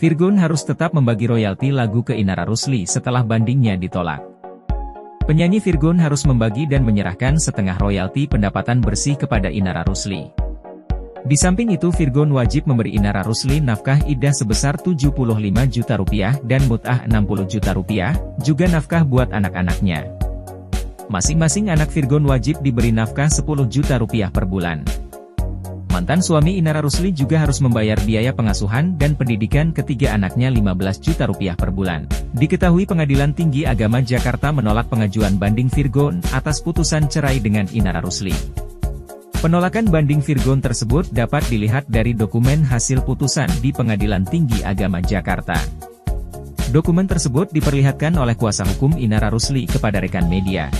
Virgon harus tetap membagi royalti lagu ke Inara Rusli setelah bandingnya ditolak. Penyanyi Virgon harus membagi dan menyerahkan setengah royalti pendapatan bersih kepada Inara Rusli. Di samping itu Virgon wajib memberi Inara Rusli nafkah idah sebesar 75 juta rupiah dan mut'ah 60 juta rupiah, juga nafkah buat anak-anaknya. Masing-masing anak Virgon wajib diberi nafkah 10 juta rupiah per bulan. Mantan suami Inara Rusli juga harus membayar biaya pengasuhan dan pendidikan ketiga anaknya 15 juta rupiah per bulan. Diketahui Pengadilan Tinggi Agama Jakarta menolak pengajuan banding Virgon atas putusan cerai dengan Inara Rusli. Penolakan banding Virgon tersebut dapat dilihat dari dokumen hasil putusan di Pengadilan Tinggi Agama Jakarta. Dokumen tersebut diperlihatkan oleh kuasa hukum Inara Rusli kepada rekan media.